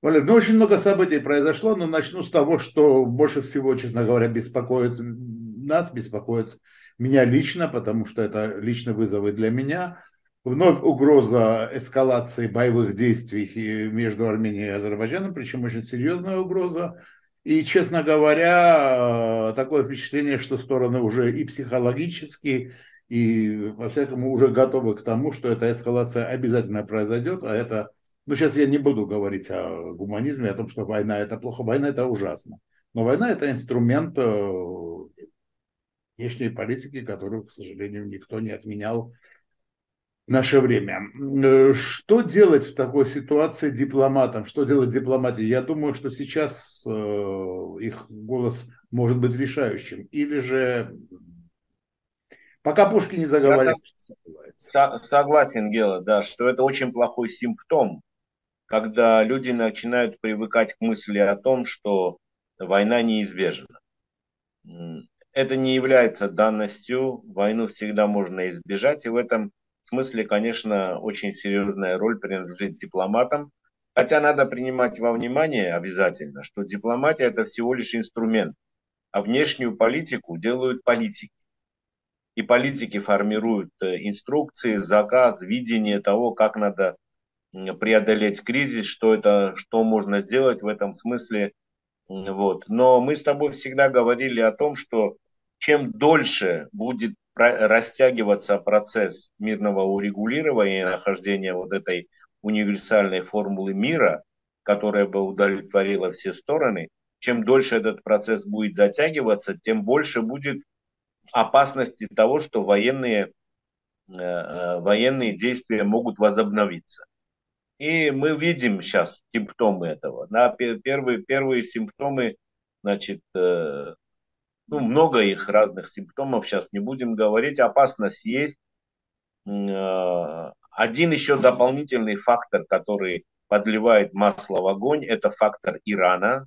Валер, ну очень много событий произошло, но начну с того, что больше всего, честно говоря, беспокоит нас, беспокоит меня лично, потому что это личные вызовы для меня. Вновь угроза эскалации боевых действий между Арменией и Азербайджаном, причем очень серьезная угроза. И, честно говоря, такое впечатление, что стороны уже и психологически, и, во всякому, уже готовы к тому, что эта эскалация обязательно произойдет, а это ну, сейчас я не буду говорить о гуманизме, о том, что война это плохо. Война это ужасно. Но война это инструмент э, внешней политики, которую, к сожалению, никто не отменял в наше время. Э, что делать в такой ситуации дипломатам? Что делать дипломатии? Я думаю, что сейчас э, их голос может быть решающим. Или же пока пушки не заговорят. Согласен, Гела, да, что это очень плохой симптом когда люди начинают привыкать к мысли о том, что война неизбежна. Это не является данностью, войну всегда можно избежать, и в этом смысле, конечно, очень серьезная роль принадлежит дипломатам, хотя надо принимать во внимание обязательно, что дипломатия это всего лишь инструмент, а внешнюю политику делают политики. И политики формируют э, инструкции, заказ, видение того, как надо преодолеть кризис, что это, что можно сделать в этом смысле. Вот. Но мы с тобой всегда говорили о том, что чем дольше будет растягиваться процесс мирного урегулирования и нахождения вот этой универсальной формулы мира, которая бы удовлетворила все стороны, чем дольше этот процесс будет затягиваться, тем больше будет опасности того, что военные, э, э, военные действия могут возобновиться. И мы видим сейчас симптомы этого. Да, первые, первые симптомы, значит, э, ну, много их разных симптомов, сейчас не будем говорить, опасность есть. Э, один еще дополнительный фактор, который подливает масло в огонь, это фактор Ирана.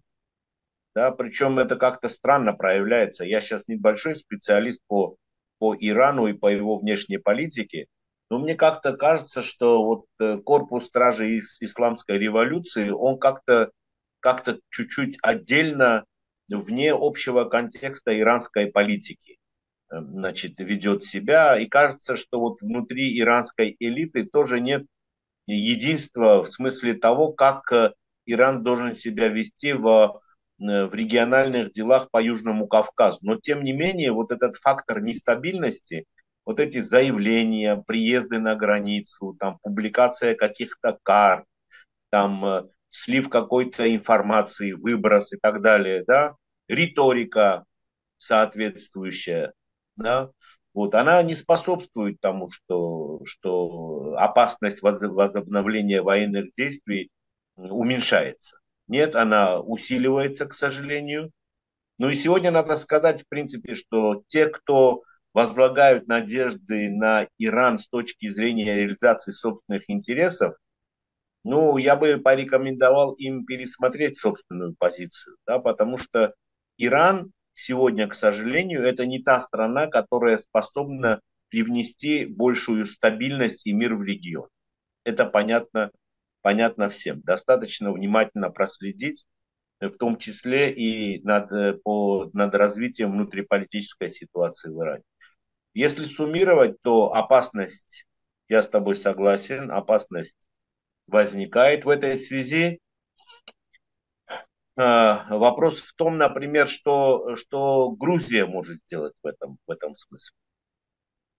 Да, причем это как-то странно проявляется. Я сейчас небольшой специалист по, по Ирану и по его внешней политике, но мне как-то кажется, что вот э, корпус стражей исламской революции, он как-то как-то чуть-чуть отдельно, вне общего контекста иранской политики э, значит, ведет себя. И кажется, что вот внутри иранской элиты тоже нет единства в смысле того, как э, Иран должен себя вести в, в региональных делах по Южному Кавказу. Но тем не менее, вот этот фактор нестабильности – вот эти заявления, приезды на границу, там публикация каких-то карт, там э, слив какой-то информации, выброс и так далее, да, риторика соответствующая, да, вот, она не способствует тому, что, что опасность возобновления военных действий уменьшается. Нет, она усиливается, к сожалению. Ну и сегодня надо сказать, в принципе, что те, кто возлагают надежды на Иран с точки зрения реализации собственных интересов, ну, я бы порекомендовал им пересмотреть собственную позицию, да, потому что Иран сегодня, к сожалению, это не та страна, которая способна привнести большую стабильность и мир в регион. Это понятно, понятно всем. Достаточно внимательно проследить, в том числе и над, э, по, над развитием внутриполитической ситуации в Иране. Если суммировать, то опасность, я с тобой согласен, опасность возникает в этой связи. А, вопрос в том, например, что, что Грузия может сделать в этом, в этом смысле.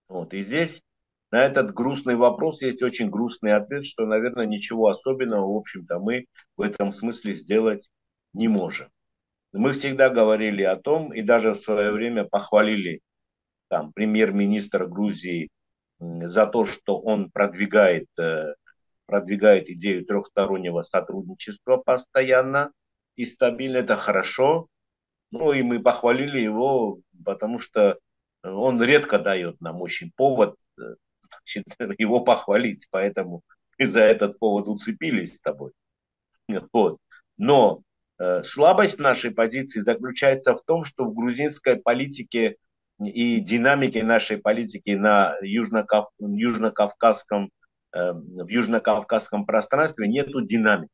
Вот. И здесь на этот грустный вопрос есть очень грустный ответ, что, наверное, ничего особенного, в общем-то, мы в этом смысле сделать не можем. Мы всегда говорили о том и даже в свое время похвалили там, премьер-министр Грузии за то, что он продвигает, э, продвигает идею трехстороннего сотрудничества постоянно и стабильно. Это хорошо. Ну и мы похвалили его, потому что он редко дает нам очень повод э, его похвалить, поэтому мы за этот повод уцепились с тобой. Вот. Но э, слабость нашей позиции заключается в том, что в грузинской политике и динамики нашей политики на Южно-Кав... Южно-Кавказском, э, в Южно-Кавказском пространстве нету динамики.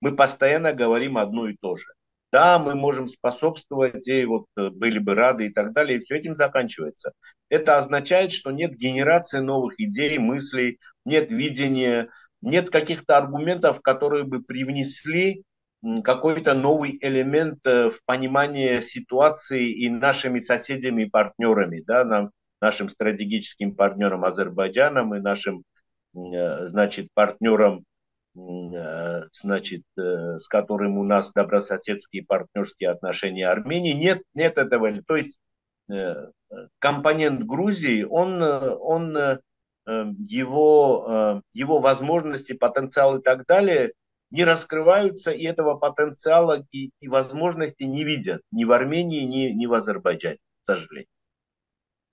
мы постоянно говорим одно и то же. Да, мы можем способствовать, и вот э, были бы рады и так далее, и все этим заканчивается. Это означает, что нет генерации новых идей, мыслей, нет видения, нет каких-то аргументов, которые бы привнесли какой-то новый элемент э, в понимание ситуации и нашими соседями и партнерами, да, нам, нашим стратегическим партнерам Азербайджаном и нашим, э, значит, партнерам Э, значит, с которым у нас добрососедские партнерские отношения Армении. Нет, нет этого. То есть компонент Грузии, он, он его, его возможности, потенциал и так далее не раскрываются, и этого потенциала и, и возможности не видят ни в Армении, ни, ни в Азербайджане, к сожалению.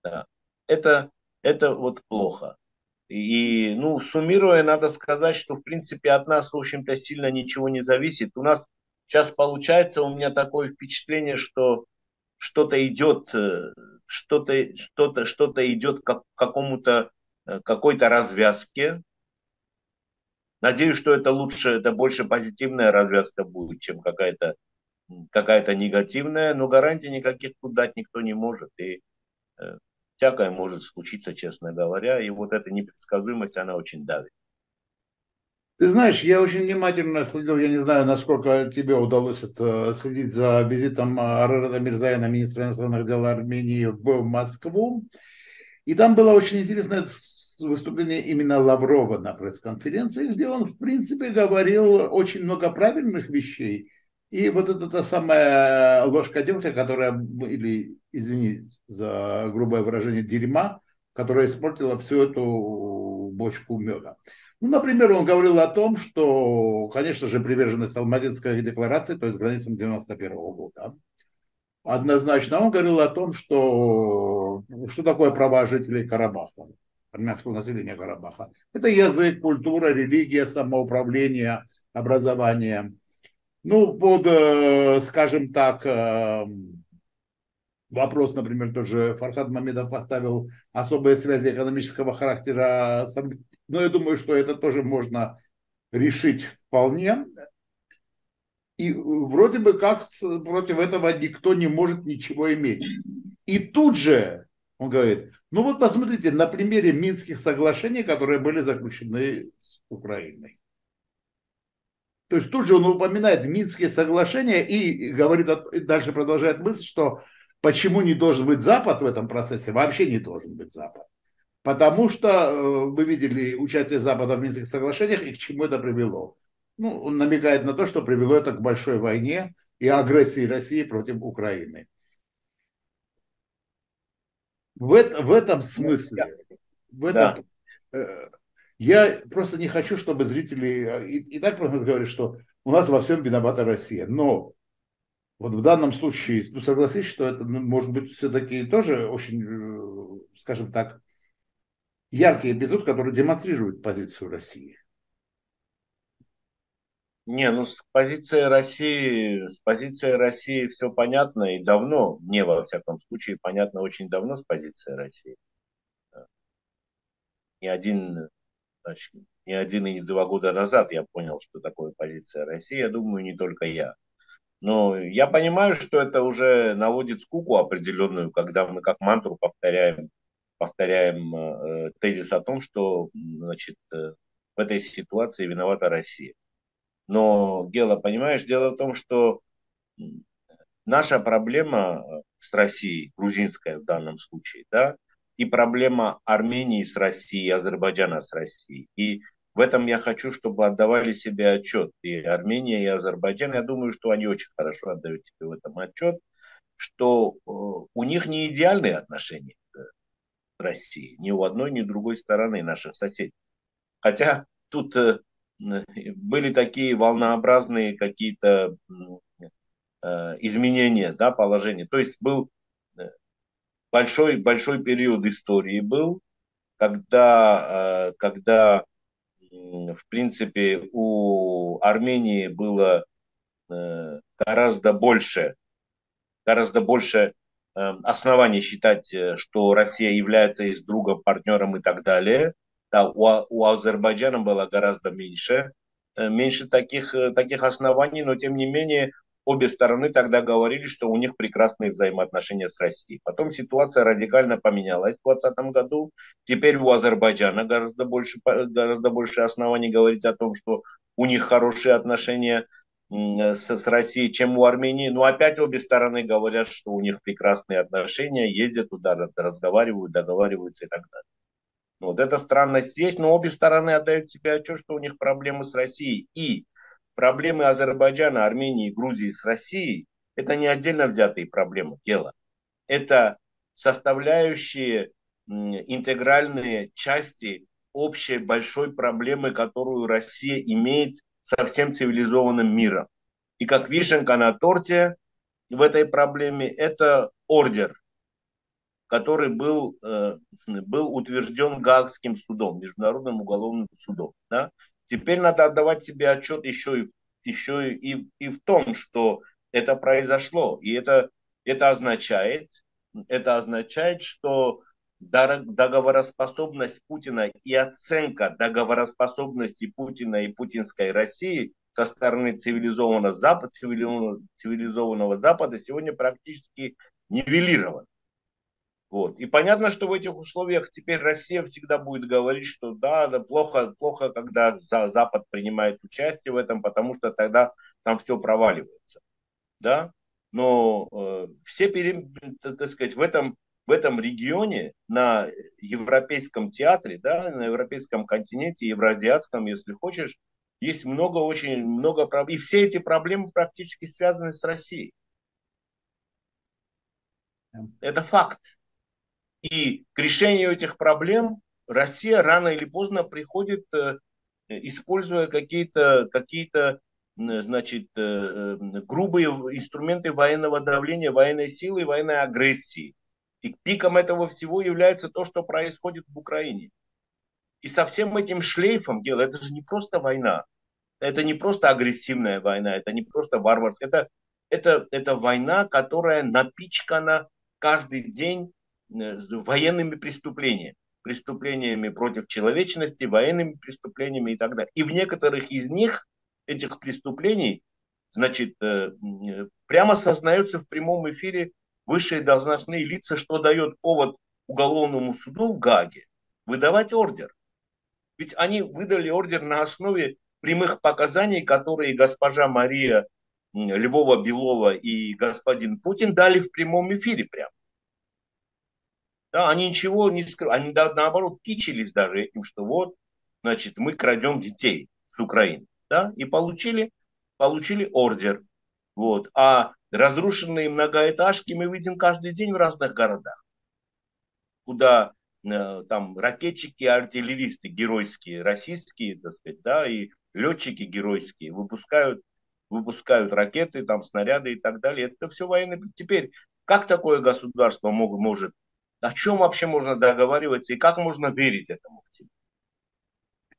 Да. Это, это вот плохо. И, ну, суммируя, надо сказать, что, в принципе, от нас, в общем-то, сильно ничего не зависит. У нас сейчас получается, у меня такое впечатление, что что-то идет, э, что-то, что-то, что-то идет к какому-то, э, какой-то развязке. Надеюсь, что это лучше, это больше позитивная развязка будет, чем какая-то какая-то негативная, но гарантий никаких тут дать никто не может. И э, всякое может случиться, честно говоря, и вот эта непредсказуемость, она очень давит. Ты знаешь, я очень внимательно следил, я не знаю, насколько тебе удалось это следить за визитом Арарата Мирзаяна, министра иностранных дел Армении, в Москву. И там было очень интересное выступление именно Лаврова на пресс-конференции, где он, в принципе, говорил очень много правильных вещей. И вот эта та самая ложка дегтя, которая, или, извини за грубое выражение, дерьма, которая испортила всю эту бочку меда. Ну, например, он говорил о том, что, конечно же, приверженность Алмазинской декларации, то есть границам 91 года. Однозначно он говорил о том, что что такое права жителей Карабаха, армянского населения Карабаха. Это язык, культура, религия, самоуправление, образование. Ну, под, э, скажем так, э, вопрос, например, тот же Фархад Мамедов поставил особые связи экономического характера. Но я думаю, что это тоже можно решить вполне. И вроде бы как против этого никто не может ничего иметь. И тут же он говорит, ну вот посмотрите на примере Минских соглашений, которые были заключены с Украиной. То есть тут же он упоминает Минские соглашения и говорит, дальше продолжает мысль, что почему не должен быть Запад в этом процессе, вообще не должен быть Запад. Потому что э, вы видели участие Запада в Минских соглашениях и к чему это привело. Ну, он намекает на то, что привело это к большой войне и агрессии России против Украины. В, это, в этом смысле, в этом, да. Э, я просто не хочу, чтобы зрители э, и, и так просто говорят, что у нас во всем виновата Россия. Но вот в данном случае, ну, согласись, что это ну, может быть все-таки тоже очень, э, скажем так, яркий эпизод, который демонстрирует позицию России. Не, ну с позиции России, с позиции России все понятно и давно, не во всяком случае, понятно очень давно с позиции России. Ни один Значит, не один и не два года назад я понял, что такое позиция России. Я думаю, не только я. Но я понимаю, что это уже наводит скуку определенную, когда мы как мантру повторяем, повторяем э, тезис о том, что значит, э, в этой ситуации виновата Россия. Но, Гела, понимаешь, дело в том, что наша проблема э, с Россией, грузинская в данном случае, да, и проблема Армении с Россией, Азербайджана с Россией. И в этом я хочу, чтобы отдавали себе отчет. И Армения, и Азербайджан, я думаю, что они очень хорошо отдают себе в этом отчет, что э, у них не идеальные отношения с Россией, ни у одной, ни у другой стороны наших соседей. Хотя тут э, были такие волнообразные какие-то э, изменения да, положения. То есть был большой, большой период истории был, когда, э, когда в принципе, у Армении было э, гораздо больше, гораздо больше э, оснований считать, что Россия является их другом, партнером и так далее. Да, у, у Азербайджана было гораздо меньше меньше таких, таких оснований, но тем не менее обе стороны тогда говорили, что у них прекрасные взаимоотношения с Россией. Потом ситуация радикально поменялась в 2020 году. Теперь у Азербайджана гораздо больше, гораздо больше оснований говорить о том, что у них хорошие отношения с, с Россией, чем у Армении. Но опять обе стороны говорят, что у них прекрасные отношения, ездят туда, разговаривают, договариваются и так далее. Вот эта странность есть, но обе стороны отдают себе отчет, что у них проблемы с Россией. И проблемы Азербайджана, Армении, Грузии с Россией – это не отдельно взятые проблемы дела. Это составляющие интегральные части общей большой проблемы, которую Россия имеет со всем цивилизованным миром. И как вишенка на торте в этой проблеме – это ордер, который был, э, был утвержден Гаагским судом, Международным уголовным судом. Да? Теперь надо отдавать себе отчет еще и, еще и, и в том, что это произошло. И это, это означает, это означает, что договороспособность Путина и оценка договороспособности Путина и путинской России со стороны цивилизованного Запада, цивилизованного, цивилизованного Запада сегодня практически нивелирована. Вот. И понятно, что в этих условиях теперь Россия всегда будет говорить, что да, да плохо, плохо, когда Запад принимает участие в этом, потому что тогда там все проваливается. Да? Но э, все, пере, так сказать, в этом, в этом регионе, на европейском театре, да, на европейском континенте, евроазиатском, если хочешь, есть много, очень много проблем. И все эти проблемы практически связаны с Россией. Это факт. И к решению этих проблем Россия рано или поздно приходит, э, используя какие-то какие значит, э, э, грубые инструменты военного давления, военной силы, военной агрессии. И пиком этого всего является то, что происходит в Украине. И со всем этим шлейфом дела, это же не просто война, это не просто агрессивная война, это не просто варварская, это, это, это война, которая напичкана каждый день военными преступлениями, преступлениями против человечности, военными преступлениями и так далее. И в некоторых из них, этих преступлений, значит, э, прямо сознаются в прямом эфире высшие должностные лица, что дает повод уголовному суду в Гаге выдавать ордер. Ведь они выдали ордер на основе прямых показаний, которые госпожа Мария Львова-Белова и господин Путин дали в прямом эфире прямо. Да, они ничего не скрывали, они наоборот кичились даже этим, что вот, значит, мы крадем детей с Украины. Да, и получили, получили ордер. Вот. А разрушенные многоэтажки мы видим каждый день в разных городах, куда э, там ракетчики, артиллеристы геройские, российские, так сказать, да, и летчики геройские выпускают, выпускают ракеты, там снаряды и так далее. Это все военные. Теперь, как такое государство мог, может о чем вообще можно договариваться и как можно верить этому?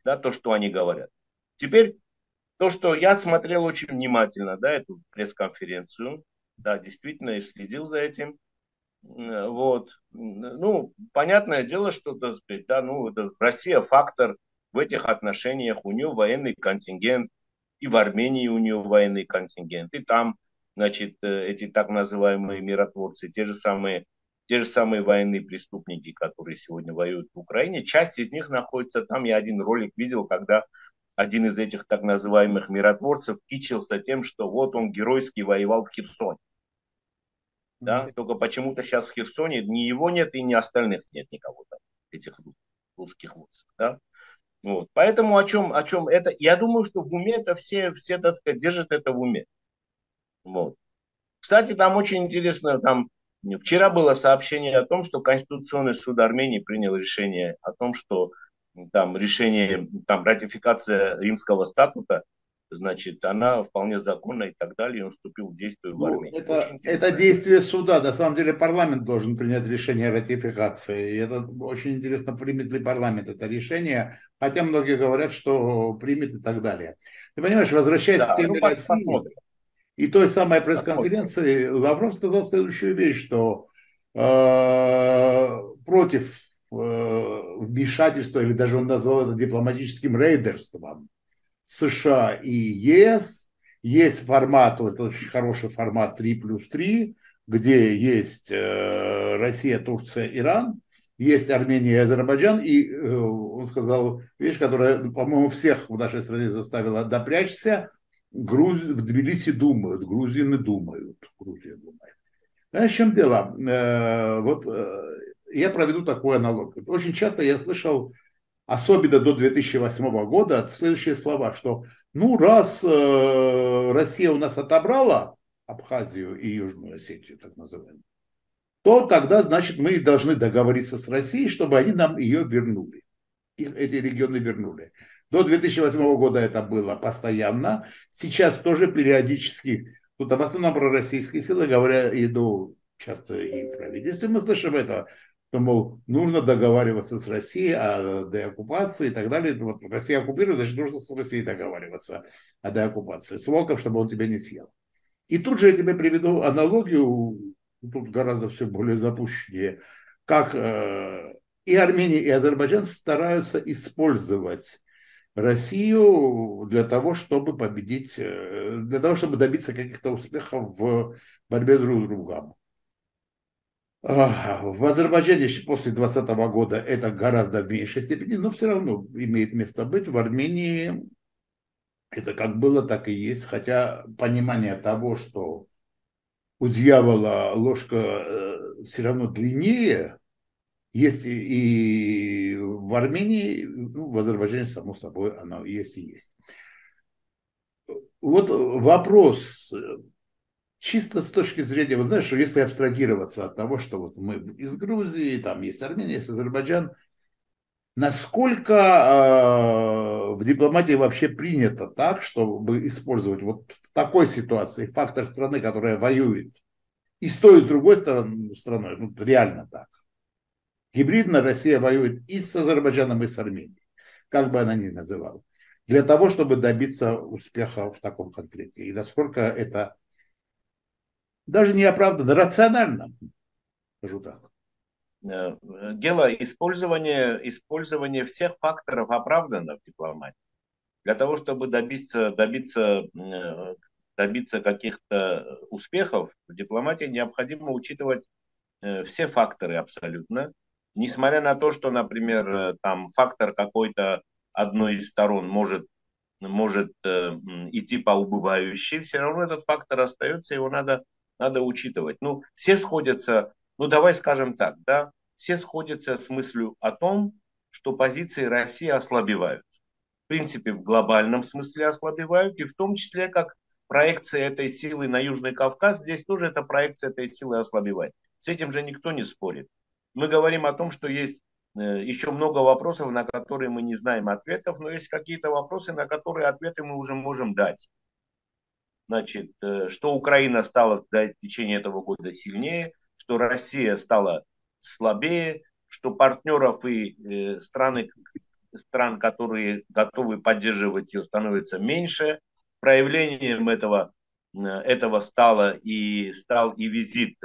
Да, то, что они говорят. Теперь то, что я смотрел очень внимательно, да, эту пресс-конференцию, да, действительно, и следил за этим. Вот. Ну, понятное дело, что, так сказать, да, ну, это Россия фактор в этих отношениях, у нее военный контингент, и в Армении у нее военный контингент, и там, значит, э, эти так называемые миротворцы, те же самые те же самые военные преступники, которые сегодня воюют в Украине, часть из них находится там. Я один ролик видел, когда один из этих так называемых миротворцев кичился тем, что вот он геройски воевал в Херсоне. Да? Mm-hmm. Только почему-то сейчас в Херсоне ни его нет и ни остальных нет никого там, этих русских войск. Да? Вот. Поэтому о чем, о чем это? Я думаю, что в уме это все, все так сказать, держат это в уме. Вот. Кстати, там очень интересно, там Вчера было сообщение о том, что Конституционный суд Армении принял решение о том, что там решение, там ратификация римского статута, значит, она вполне законна и так далее, и он вступил в действие в ну, Армении. Это, это действие суда, на самом деле парламент должен принять решение о ратификации, и это очень интересно, примет ли парламент это решение, хотя многие говорят, что примет и так далее. Ты понимаешь, возвращаясь да, к теме ну, России, посмотрим. И той самой пресс-конференции Лавров сказал следующую вещь, что э, против э, вмешательства, или даже он назвал это дипломатическим рейдерством США и ЕС. Есть формат, вот очень хороший формат 3 плюс 3, где есть э, Россия, Турция, Иран, есть Армения и Азербайджан, и э, он сказал вещь, которая, по-моему, всех в нашей стране заставила напрячься. Груз... В Тбилиси думают, грузины думают, Грузия думает. Знаешь, в чем дело? Э, вот э, я проведу такую аналогию. Очень часто я слышал, особенно до 2008 года, следующие слова, что ну раз э, Россия у нас отобрала Абхазию и Южную Осетию, так называемую, то тогда, значит, мы должны договориться с Россией, чтобы они нам ее вернули. Эти регионы вернули. До 2008 года это было постоянно. Сейчас тоже периодически, тут в основном про российские силы, говоря, иду часто и в правительстве, мы слышим это, что, мол, нужно договариваться с Россией о деоккупации и так далее. Вот Россия оккупирует, значит, нужно с Россией договариваться о деоккупации. С волком, чтобы он тебя не съел. И тут же я тебе приведу аналогию, тут гораздо все более запущеннее, как э, и Армения, и Азербайджан стараются использовать Россию для того, чтобы победить, э, для того, чтобы добиться каких-то успехов в борьбе друг с другом. В Азербайджане после 2020 года это гораздо в меньшей степени, но все равно имеет место быть. В Армении это как было, так и есть. Хотя понимание того, что у дьявола ложка э, все равно длиннее, есть и в Армении, ну, в Азербайджане, само собой, оно есть и есть. Вот вопрос чисто с точки зрения, знаете, что если абстрагироваться от того, что вот мы из Грузии, там есть Армения, есть Азербайджан, насколько э, в дипломатии вообще принято так, чтобы использовать вот в такой ситуации фактор страны, которая воюет, и с той, и с другой стороны, страной, ну, реально так. Гибридно Россия воюет и с Азербайджаном, и с Арменией, как бы она ни называла, для того, чтобы добиться успеха в таком конфликте. И насколько это даже не оправданно, рационально, скажу так. Э, дело использования, использования всех факторов оправдано в дипломатии. Для того, чтобы добиться, добиться, э, добиться каких-то успехов в дипломатии, необходимо учитывать э, все факторы абсолютно. Несмотря на то, что, например, там фактор какой-то одной из сторон может, может идти по убывающей, все равно этот фактор остается, его надо надо учитывать. Ну, все сходятся, ну, давай скажем так, да, все сходятся с мыслью о том, что позиции России ослабевают. В принципе, в глобальном смысле ослабевают, и в том числе как проекция этой силы на Южный Кавказ, здесь тоже эта проекция этой силы ослабевает. С этим же никто не спорит. Мы говорим о том, что есть э, еще много вопросов, на которые мы не знаем ответов, но есть какие-то вопросы, на которые ответы мы уже можем дать значит, э, что Украина стала в течение этого года сильнее, что Россия стала слабее, что партнеров и э, страны, стран, которые готовы поддерживать ее, становится меньше. Проявлением этого, этого стало и, стал и визит,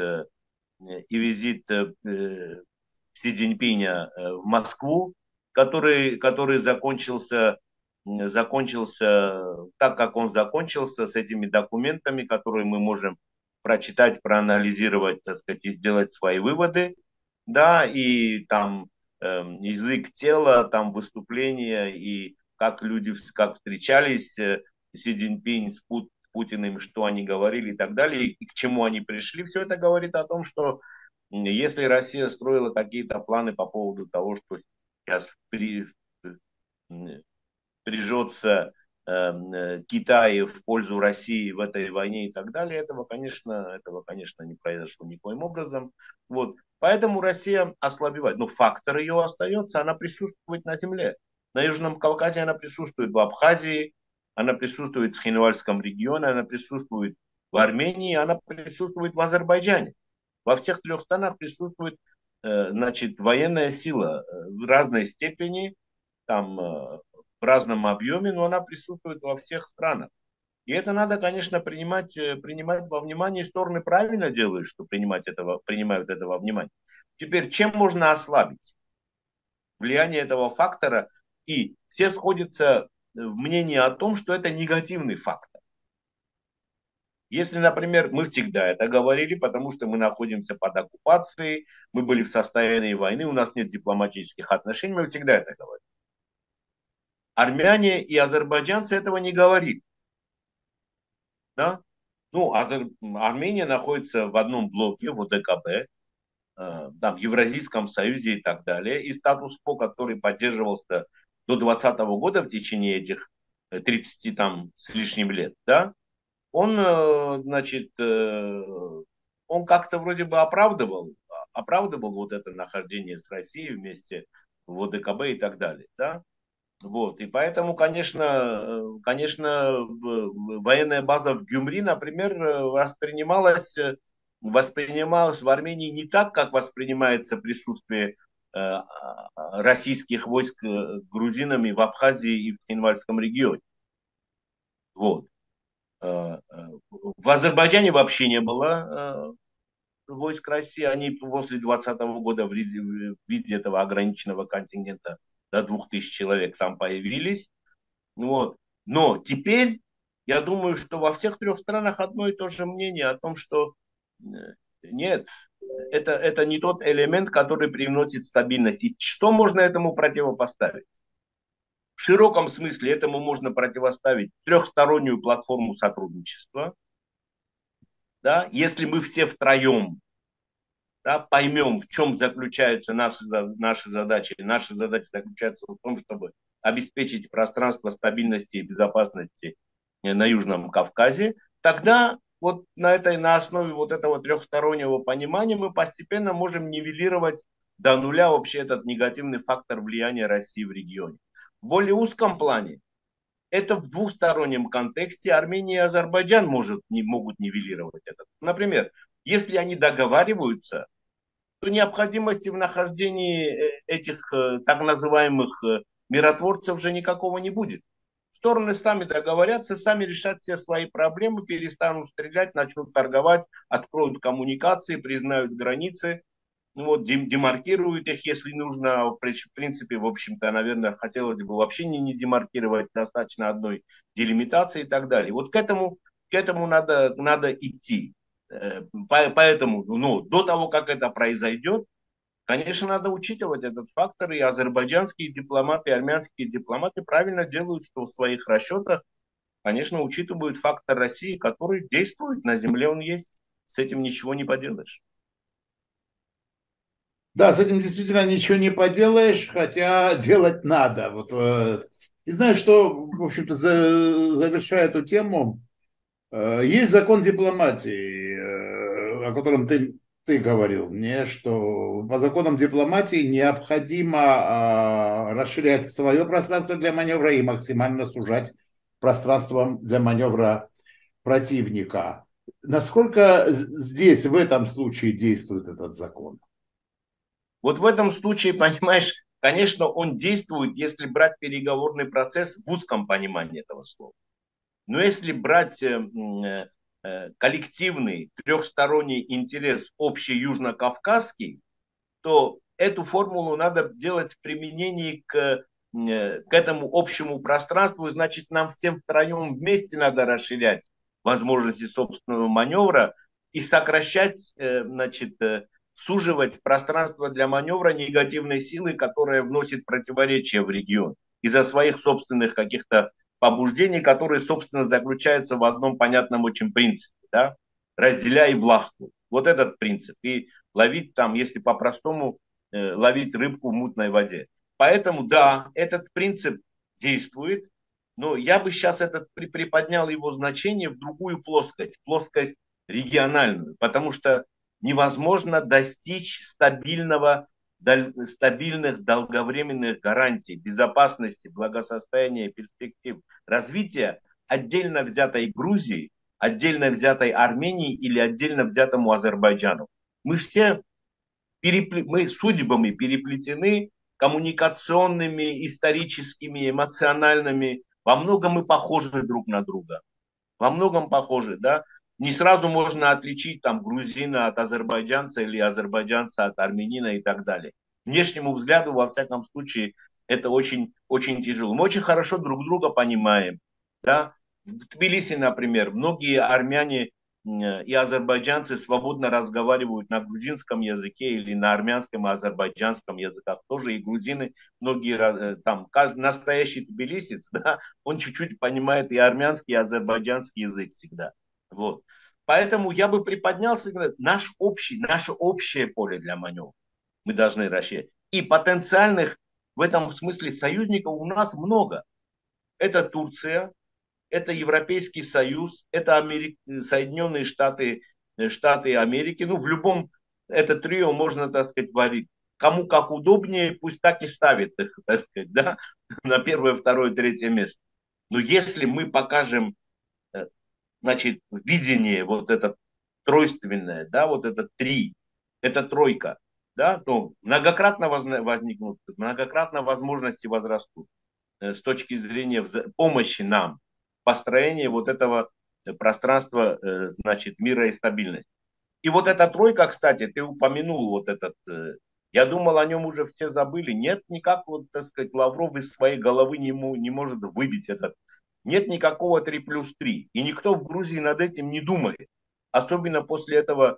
и визит Си Цзиньпиня в Москву, который, который закончился закончился так, как он закончился, с этими документами, которые мы можем прочитать, проанализировать, так сказать, и сделать свои выводы, да, и там э, язык тела, там выступления, и как люди, как встречались э, Си Цзиньпинь с Пут, Путиным, что они говорили и так далее, и к чему они пришли, все это говорит о том, что если Россия строила какие-то планы по поводу того, что сейчас при, прижется эм, э, Китаю в пользу России в этой войне и так далее, этого, конечно, этого, конечно, не произошло никоим образом. Вот. Поэтому Россия ослабевает. Но фактор ее остается, она присутствует на земле. На Южном Кавказе она присутствует в Абхазии, она присутствует в Хинвальском регионе, она присутствует в Армении, она присутствует в Азербайджане. Во всех трех странах присутствует э, значит, военная сила э, в разной степени, там в разном объеме, но она присутствует во всех странах. И это надо, конечно, принимать, э, принимать во внимание. И стороны правильно делают, что принимать этого, принимают этого во внимание. Теперь, чем можно ослабить влияние этого фактора? И все сходятся мнение о том, что это негативный фактор. Если, например, мы всегда это говорили, потому что мы находимся под оккупацией, мы были в состоянии войны, у нас нет дипломатических отношений, мы всегда это говорим. Армяне и азербайджанцы этого не говорили. Да? Ну, Азер... Армения находится в одном блоке, в ОДКБ, э, там, Евразийском союзе и так далее. И статус-кво, который поддерживался до 2020 года в течение этих 30 э, там, с лишним лет, да, он, э, значит, э, он как-то вроде бы оправдывал, оправдывал вот это нахождение с Россией вместе в ОДКБ и так далее, да. Вот, и поэтому, конечно, конечно, военная база в Гюмри, например, воспринималась, воспринималась в Армении не так, как воспринимается присутствие российских войск грузинами в Абхазии и в Хинвальском регионе. Вот. Э, э, в Азербайджане вообще не было э, войск России. Они после 2020 года в виде этого ограниченного контингента до 2000 человек там появились. Вот. Но теперь я думаю, что во всех трех странах одно и то же мнение о том, что нет, это, это не тот элемент, который привносит стабильность. И что можно этому противопоставить? В широком смысле этому можно противоставить трехстороннюю платформу сотрудничества. Да? Если мы все втроем да, поймем, в чем заключаются наши, наши задачи. Наши задачи заключаются в том, чтобы обеспечить пространство стабильности и безопасности на Южном Кавказе, тогда вот на этой на основе вот этого трехстороннего понимания мы постепенно можем нивелировать до нуля вообще этот негативный фактор влияния России в регионе. В более узком плане это в двухстороннем контексте Армения и Азербайджан может, не, могут нивелировать это. Например, если они договариваются, то необходимости в нахождении э, этих э, так называемых э, миротворцев уже никакого не будет. Стороны сами договорятся, сами решат все свои проблемы, перестанут стрелять, начнут торговать, откроют коммуникации, признают границы – ну, вот, демаркируют их, если нужно. В принципе, в общем-то, наверное, хотелось бы вообще не, не демаркировать, достаточно одной делимитации и так далее. Вот к этому, к этому надо, надо идти. Э, поэтому ну, до того, как это произойдет, конечно, надо учитывать этот фактор, и азербайджанские дипломаты, и армянские дипломаты правильно делают, что в своих расчетах, конечно, учитывают фактор России, который действует на земле, он есть. С этим ничего не поделаешь. Да, с этим действительно ничего не поделаешь, хотя делать надо. Вот, э, и знаешь, что, в общем-то, за, завершая эту тему, э, есть закон дипломатии, э, о котором ты, ты говорил мне, что по законам дипломатии необходимо а, расширять свое пространство для маневра и максимально сужать пространство для маневра противника. Насколько здесь, в этом случае, действует этот закон? Вот в этом случае, понимаешь, конечно, он действует, если брать переговорный процесс в узком понимании этого слова. Но если брать э, э, коллективный трехсторонний интерес общий южно-кавказский, то эту формулу надо делать в применении к, э, к этому общему пространству. Значит, нам всем втроем вместе надо расширять возможности собственного маневра и сокращать значит, суживать пространство для маневра негативной силы, которая вносит противоречия в регион из-за своих собственных каких-то побуждений, которые, собственно, заключаются в одном понятном очень принципе. Да? Разделяй и. Вот этот принцип. И ловить там, если по-простому, э, ловить рыбку в мутной воде. Поэтому, да, этот принцип действует, но я бы сейчас этот приподнял его значение в другую плоскость, плоскость региональную, потому что невозможно достичь стабильного, стабильных долговременных гарантий безопасности, благосостояния, перспектив развития отдельно взятой Грузии, отдельно взятой Армении или отдельно взятому Азербайджану. Мы все перепле... мы судьбами переплетены коммуникационными, историческими, эмоциональными. Во многом мы похожи друг на друга. Во многом похожи, да не сразу можно отличить там грузина от азербайджанца или азербайджанца от армянина и так далее. Внешнему взгляду, во всяком случае, Это очень, очень тяжело. Мы очень хорошо друг друга понимаем. Да? В Тбилиси, например, многие армяне и азербайджанцы свободно разговаривают на грузинском языке или на армянском и азербайджанском языках. Тоже и грузины, многие э, там, настоящий тбилисец, да, он чуть-чуть понимает и армянский, и азербайджанский язык всегда. Вот. Поэтому я бы приподнялся, наш общий, наше общее поле для маневра мы должны рассчитать. И потенциальных в этом смысле союзников у нас много. Это Турция, это Европейский Союз, это Америк... Соединенные Штаты, э, Штаты Америки. Ну, в любом это трио можно, так сказать, варить. Кому как удобнее, пусть так и ставит их, так сказать, да, на первое, второе, третье место. Но если мы покажем, э, значит, видение вот это тройственное, да, вот это три, это тройка, да, то многократно возникнут, многократно возможности возрастут э, с точки зрения помощи нам построение вот этого э, пространства, э, значит, мира и стабильности. И вот эта тройка, кстати, ты упомянул вот этот, я думал, о нем уже все забыли. Нет, никак, вот, так сказать, Лавров из своей головы не, не может выбить этот. Нет никакого 3 плюс 3. И никто в Грузии над этим не думает. Особенно после этого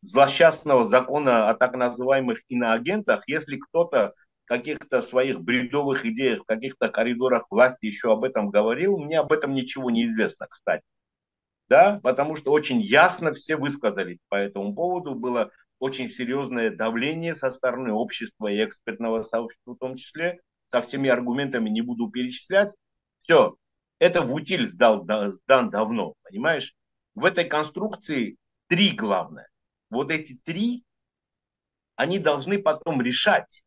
злосчастного закона о так называемых иноагентах, если кто-то каких-то своих бредовых идеях, в каких-то коридорах власти еще об этом говорил. Мне об этом ничего не известно, кстати. Да, потому что очень ясно все высказались по этому поводу. Было очень серьезное давление со стороны общества и экспертного сообщества в том числе. Со всеми аргументами не буду перечислять. Все, это в утиль сдал, сдан давно, понимаешь? В этой конструкции три главное. Вот эти три, они должны потом решать,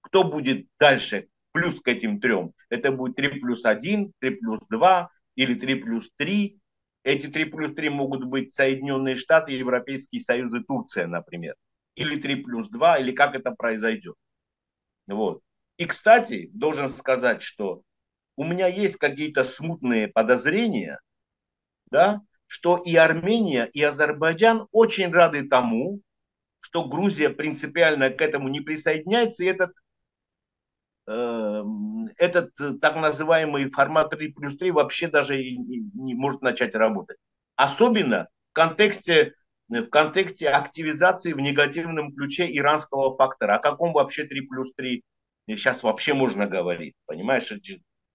кто будет дальше плюс к этим трем? Это будет 3 плюс 1, 3 плюс 2 или 3 плюс 3. Эти 3 плюс 3 могут быть Соединенные Штаты, Европейский Союз и Турция, например. Или 3 плюс 2, или как это произойдет. Вот. И, кстати, должен сказать, что у меня есть какие-то смутные подозрения, да, что и Армения, и Азербайджан очень рады тому, что Грузия принципиально к этому не присоединяется, и этот Эм, этот э, так называемый формат 3 плюс 3 вообще даже не, не может начать работать. Особенно в контексте, в контексте активизации в негативном ключе иранского фактора. О каком вообще 3 плюс 3 сейчас вообще можно говорить? Понимаешь,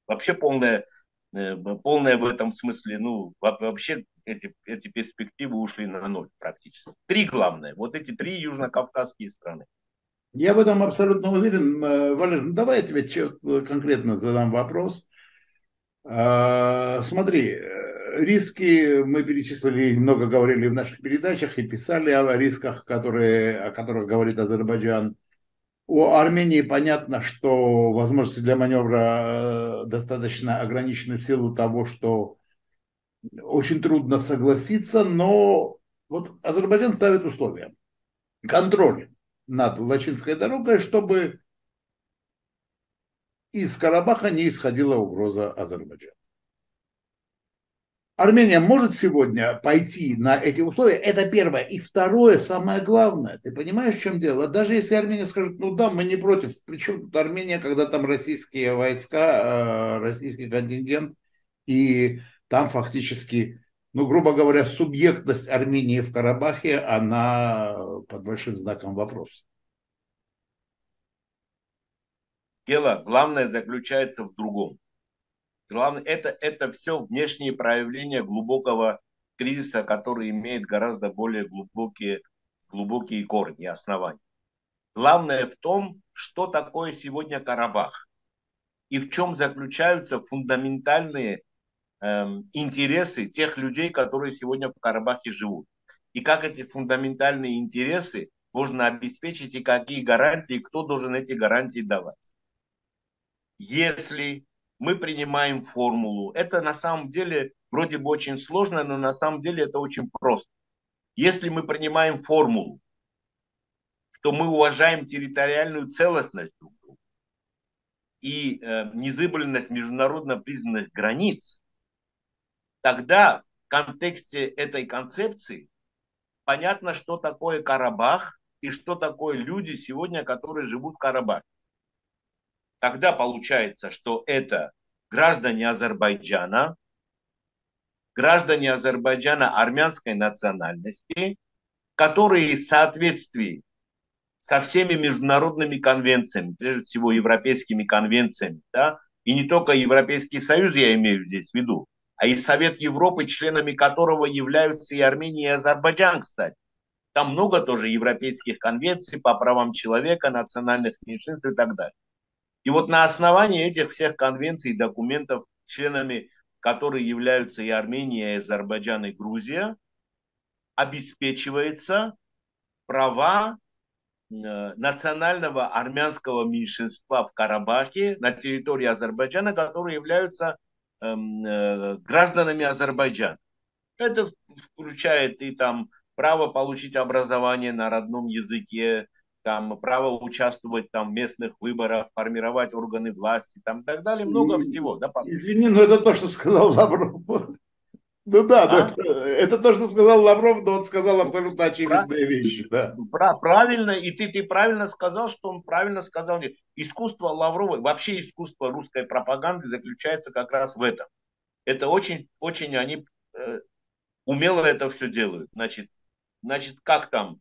вообще полная, э, полная в этом смысле, ну, вообще эти, эти перспективы ушли на ноль практически. Три главные, вот эти три южнокавказские страны. Я в этом абсолютно уверен. Э, Валер, ну давай я тебе конкретно задам вопрос. А, смотри, э, риски мы перечислили, много говорили в наших передачах и писали о рисках, которые, о которых говорит Азербайджан. У Армении понятно, что возможности для маневра э, достаточно ограничены в силу того, что очень трудно согласиться, но вот Азербайджан ставит условия. Контроль над Лачинской дорогой, чтобы из Карабаха не исходила угроза Азербайджана. Армения может сегодня пойти на эти условия, это первое. И второе, самое главное, ты понимаешь, в чем дело? Даже если Армения скажет, ну да, мы не против, причем тут Армения, когда там российские войска, э, российский контингент, и там фактически ну, грубо говоря, субъектность Армении в Карабахе, она под большим знаком вопроса. Дело главное заключается в другом. Главное, это, это все внешние проявления глубокого кризиса, который имеет гораздо более глубокие, глубокие корни основания. Главное в том, что такое сегодня Карабах и в чем заключаются фундаментальные Эм, интересы тех людей, которые сегодня в Карабахе живут. И как эти фундаментальные интересы можно обеспечить и какие гарантии, кто должен эти гарантии давать. Если мы принимаем формулу, это на самом деле вроде бы очень сложно, но на самом деле это очень просто. Если мы принимаем формулу, что мы уважаем территориальную целостность и э, незыблемость международно признанных границ, тогда в контексте этой концепции понятно, что такое Карабах и что такое люди сегодня, которые живут в Карабахе. Тогда получается, что это граждане Азербайджана, граждане Азербайджана армянской национальности, которые в соответствии со всеми международными конвенциями, прежде всего европейскими конвенциями, да, и не только Европейский Союз я имею здесь в виду, а и Совет Европы, членами которого являются и Армения, и Азербайджан, кстати. Там много тоже европейских конвенций по правам человека, национальных меньшинств и так далее. И вот на основании этих всех конвенций и документов, членами которые являются и Армения, и Азербайджан, и Грузия, обеспечивается права Э, национального армянского меньшинства в Карабахе на территории Азербайджана, которые являются эм, э, гражданами Азербайджана. Это включает и там право получить образование на родном языке, там право участвовать там в местных выборах, формировать органы власти, там и так далее, много всего. Да, Извини, но это то, что сказал Лавров. Ну да, а? это, это то, что сказал Лавров, но он сказал абсолютно очевидные Прав... вещи. Да. Правильно, и ты, ты правильно сказал, что он правильно сказал. Искусство Лаврова, вообще искусство русской пропаганды заключается как раз в этом. Это очень, очень они э, умело это все делают. Значит, значит, как там?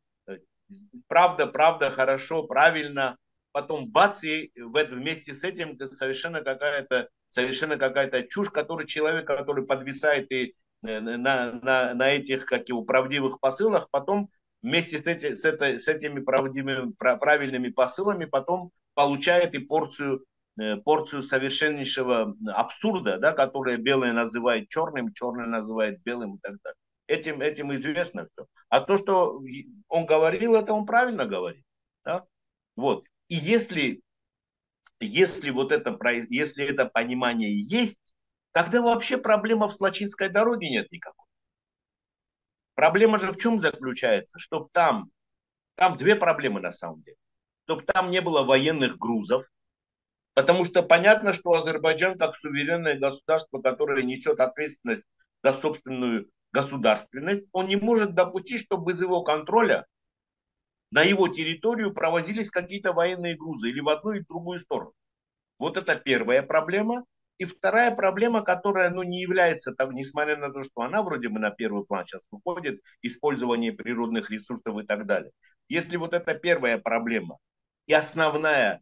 Правда, правда, хорошо, правильно. Потом бац, и вместе с этим совершенно какая-то совершенно какая-то чушь, который человек, который подвисает и Э, на, на, на этих как его, правдивых посылах, потом вместе с, эти, с, это, с этими правдивыми, правильными посылами потом получает и порцию, э, порцию совершеннейшего абсурда, да, которое белое называет черным, черное называет белым и так далее. Этим, этим известно все. А то, что он говорил, это он правильно говорит. Да? Вот. И если, если, вот это, если это понимание есть, Тогда вообще проблема в Слачинской дороге нет никакой. Проблема же в чем заключается? Чтобы там, там две проблемы на самом деле. Чтобы там не было военных грузов, потому что понятно, что Азербайджан как суверенное государство, которое несет ответственность за собственную государственность, он не может допустить, чтобы из его контроля на его территорию провозились какие-то военные грузы или в одну и в другую сторону. Вот это первая проблема. И вторая проблема, которая ну, не является, там, несмотря на то, что она вроде бы на первый план сейчас выходит, использование природных ресурсов и так далее. Если вот это первая проблема и основная,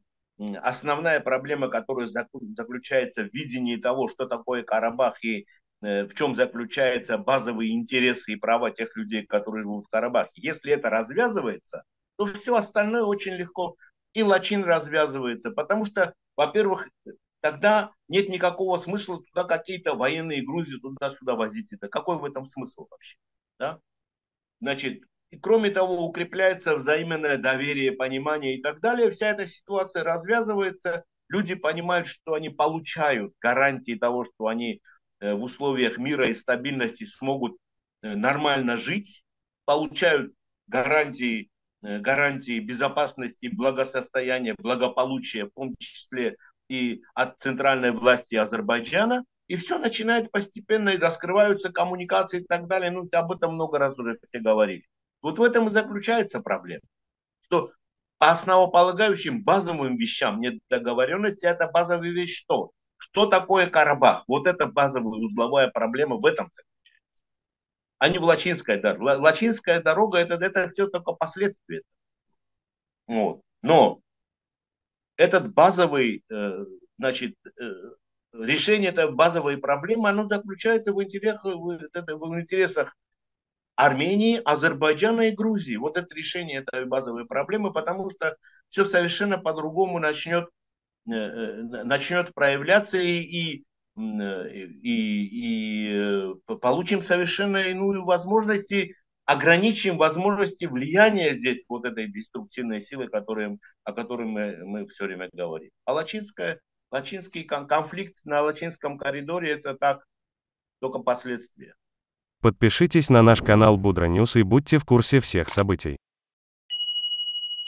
основная проблема, которая заключается в видении того, что такое Карабах и в чем заключаются базовые интересы и права тех людей, которые живут в Карабахе. Если это развязывается, то все остальное очень легко. И Лачин развязывается, потому что, во-первых, тогда нет никакого смысла туда какие-то военные грузы туда-сюда возить. Это какой в этом смысл вообще? Да? Значит, и кроме того, укрепляется взаимное доверие, понимание и так далее. Вся эта ситуация развязывается. Люди понимают, что они получают гарантии того, что они э, в условиях мира и стабильности смогут э, нормально жить, получают гарантии, э, гарантии безопасности, благосостояния, благополучия, в том числе и от центральной власти Азербайджана, и все начинает постепенно, и раскрываются коммуникации и так далее. Ну, об этом много раз уже все говорили. Вот в этом и заключается проблема. Что по основополагающим базовым вещам нет договоренности, это базовая вещь что? Что такое Карабах? Вот это базовая узловая проблема в этом заключается. А не в Лачинская дорога. Лачинская дорога это, это все только последствия. Вот. Но этот базовый, э, значит, э, решение этой базовой проблемы, оно заключается в интересах, в интересах Армении, Азербайджана и Грузии. Вот это решение этой базовой проблемы, потому что все совершенно по-другому начнет, начнет проявляться и, и, и, и получим совершенно иную возможность ограничим возможности влияния здесь вот этой деструктивной силы, которые, о которой мы, мы все время говорим. А Лачинская, Лачинский конфликт на Лачинском коридоре это так, только последствия. Подпишитесь на наш канал Будра Ньюс и будьте в курсе всех событий.